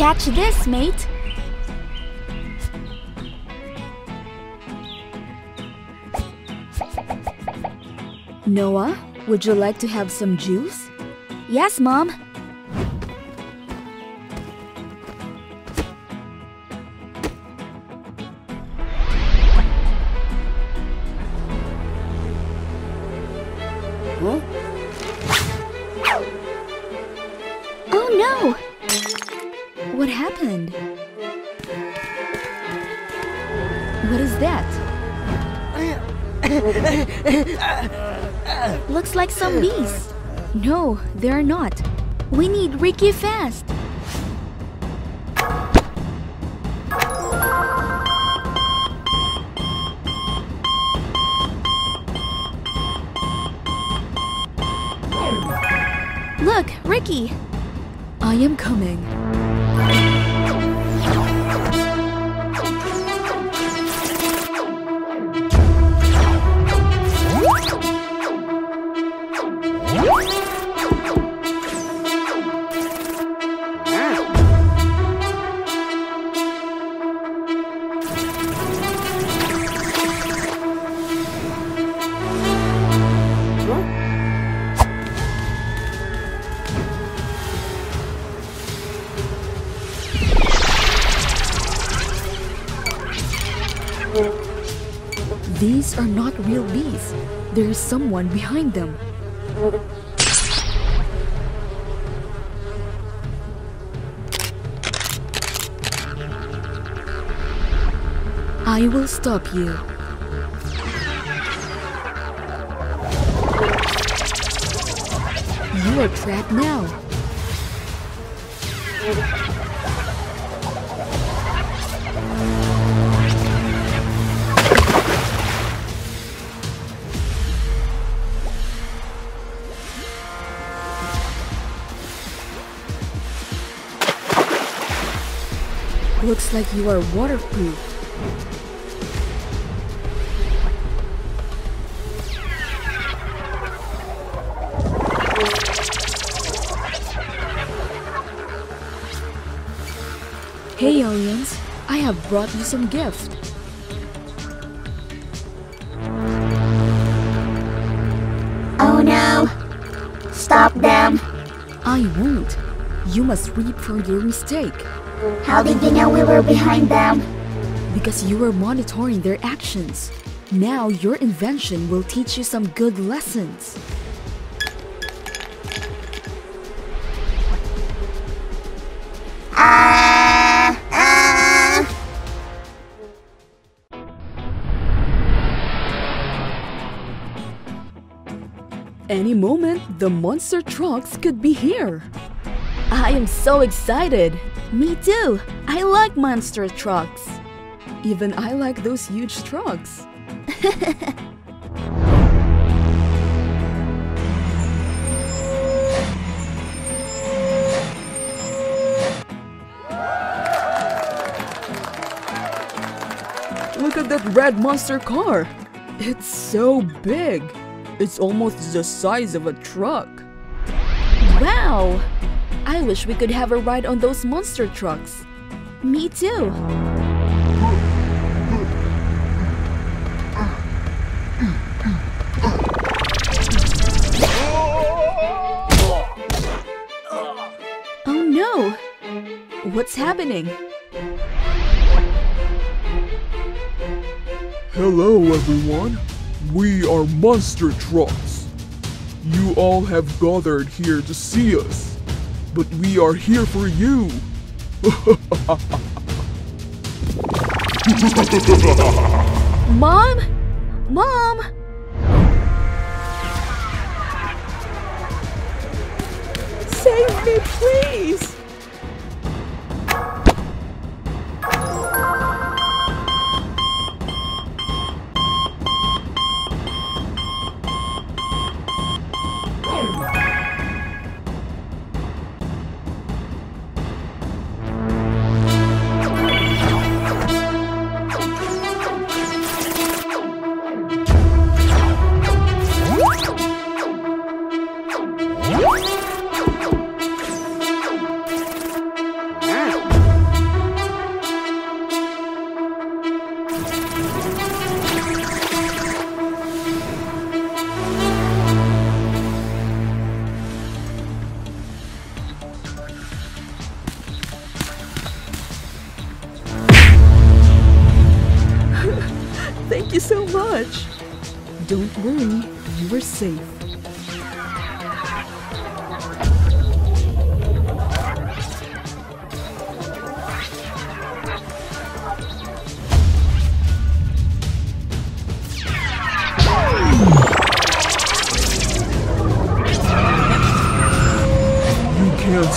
Catch this, mate. Noah, would you like to have some juice? Yes, Mom. Oh What is that? Looks like some bees. No, they are not. We need Rikki fast. Look, Rikki. I am coming. These are not real bees. There is someone behind them. I will stop you. You are trapped now. Looks like you are waterproof. Hey aliens, I have brought you some gift. Oh no! Stop them! I won't. You must reap for your mistake How did you know we were behind them? because you were monitoring their actions. Now your invention will teach you some good lessons. Any moment, the monster trucks could be here. I am so excited. Me too. I like monster trucks. Even I like those huge trucks. Look at that red monster car. It's so big. It's almost the size of a truck. Wow! I wish we could have a ride on those monster trucks. Me too. Oh no! What's happening? Hello, everyone. We are Monster Trucks. You all have gathered here to see us, but we are here for you. Mom? Mom? Save me, please!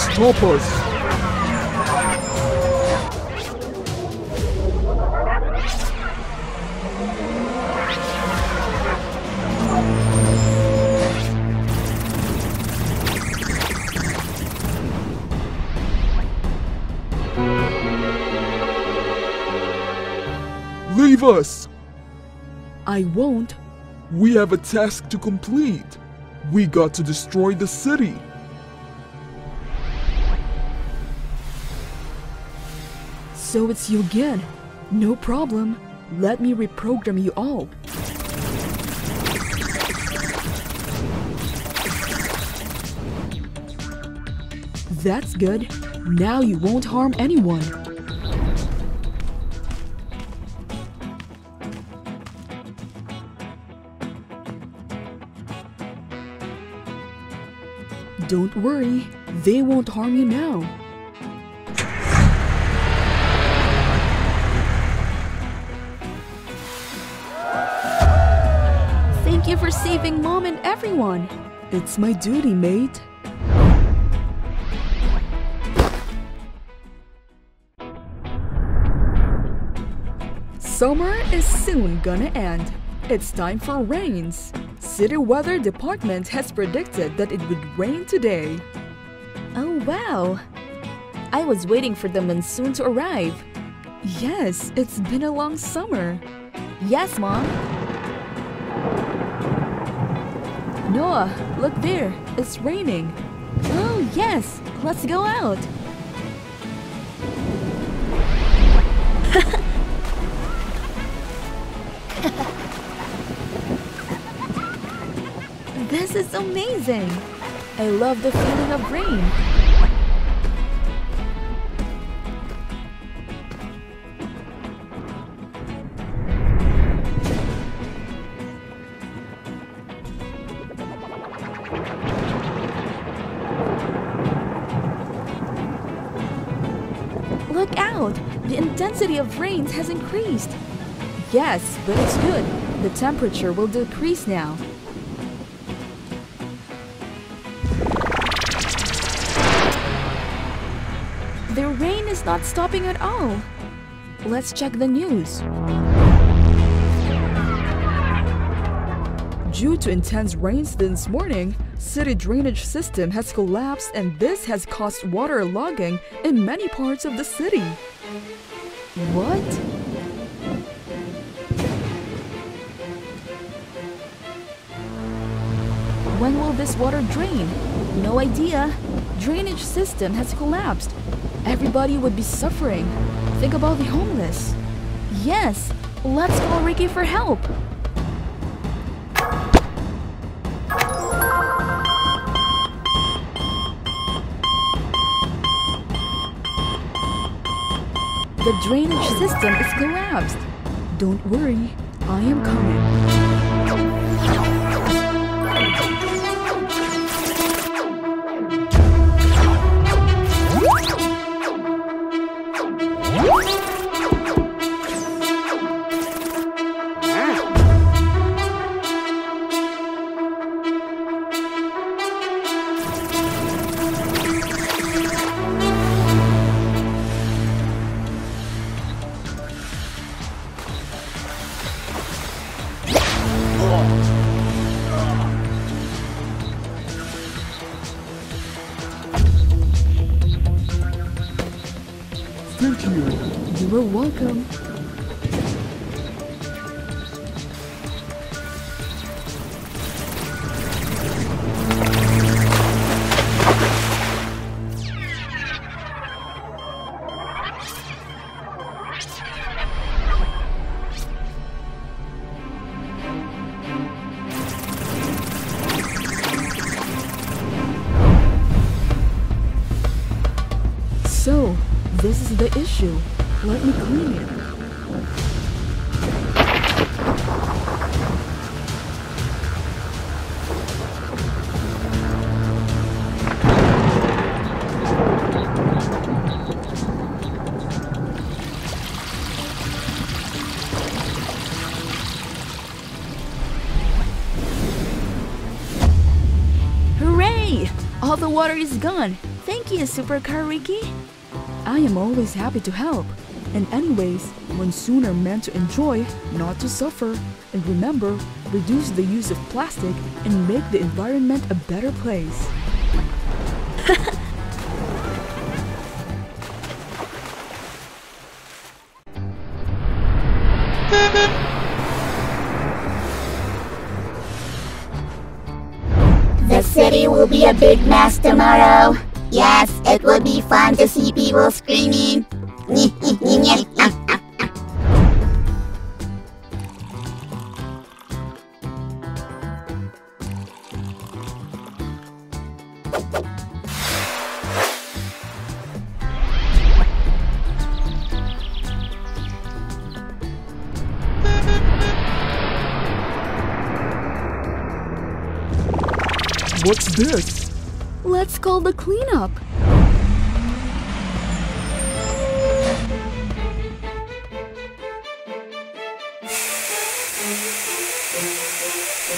You can't stop us. Leave us! I won't. We have a task to complete. We got to destroy the city. So it's you again. No problem. Let me reprogram you all. That's good. Now you won't harm anyone. Don't worry, they won't harm you now. Saving Mom and everyone. It's my duty, mate. Summer is soon gonna end. It's time for rains. City Weather Department has predicted that it would rain today. Oh wow. I was waiting for the monsoon to arrive. Yes, it's been a long summer. Yes, Mom. Noah, look there. It's raining. Oh yes, let's go out. this is amazing. I love the feeling of rain. The intensity of rains has increased. Yes, but it's good. The temperature will decrease now. The rain is not stopping at all. Let's check the news. Due to intense rains this morning, city drainage system has collapsed and this has caused water logging in many parts of the city. What? When will this water drain? No idea. Drainage system has collapsed. Everybody would be suffering. Think about the homeless. Yes, let's call Rikki for help. The drainage system is collapsed. Don't worry, I am coming. the issue. Let me clean it. Hooray! All the water is gone. Thank you, Supercar Rikki. I am always happy to help. And anyways, monsoon are meant to enjoy, not to suffer. And remember, reduce the use of plastic and make the environment a better place. The city will be a big mess tomorrow. Yes, it will be fun to see people screaming. What's this? Let's call the cleanup.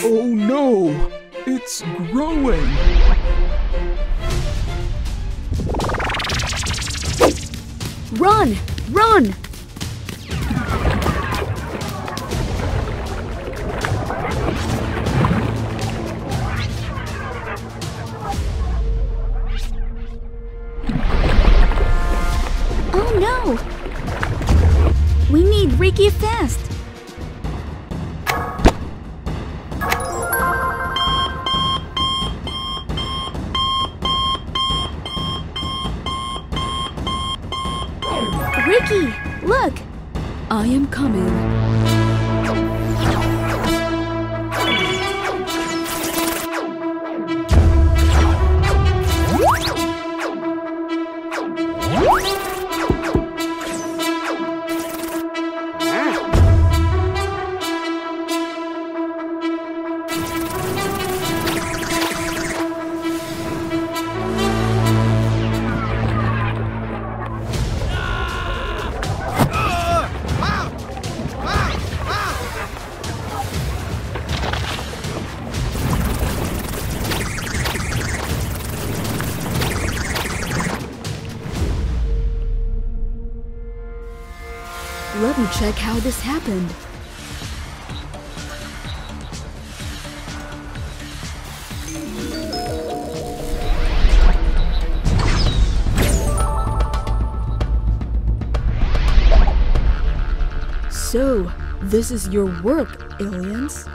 Oh no! It's growing! Run! Run! I am coming. Check how this happened. So, this is your work, aliens?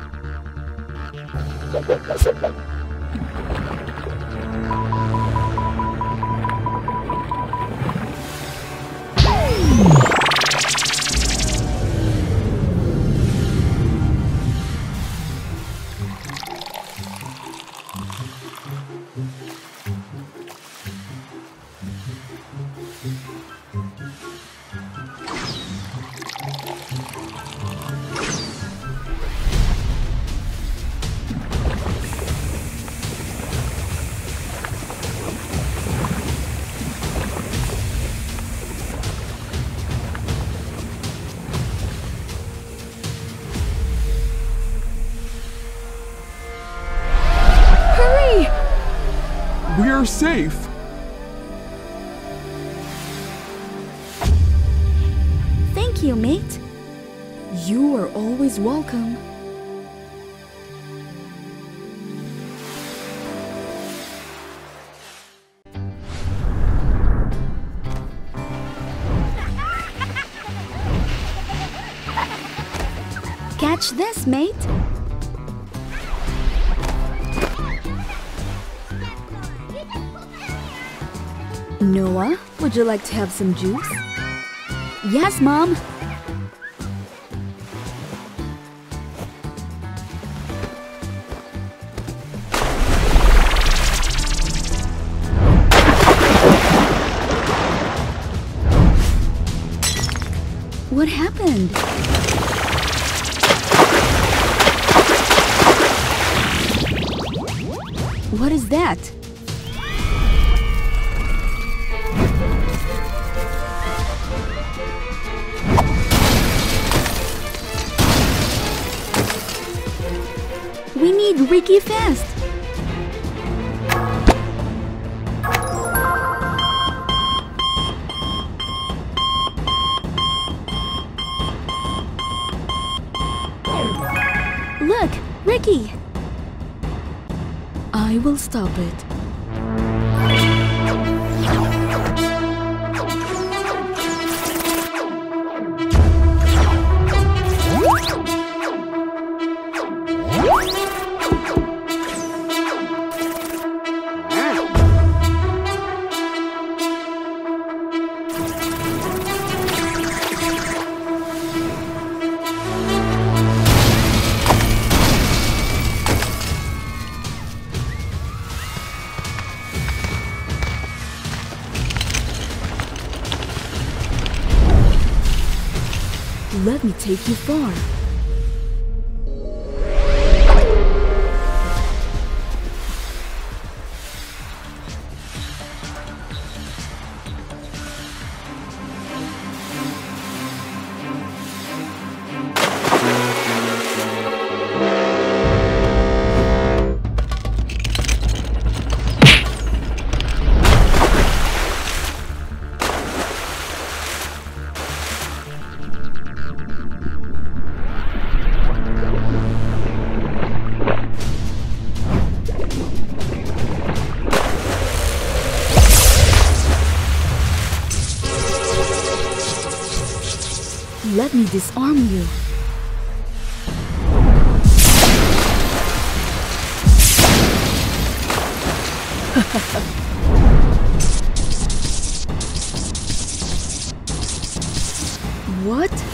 We're safe! Thank you, mate. You are always welcome. Catch this, mate. Noah, would you like to have some juice? Yes, Mom. What happened? What is that? Rikki fast! Look, Rikki! I will stop it. Let me take you far. What?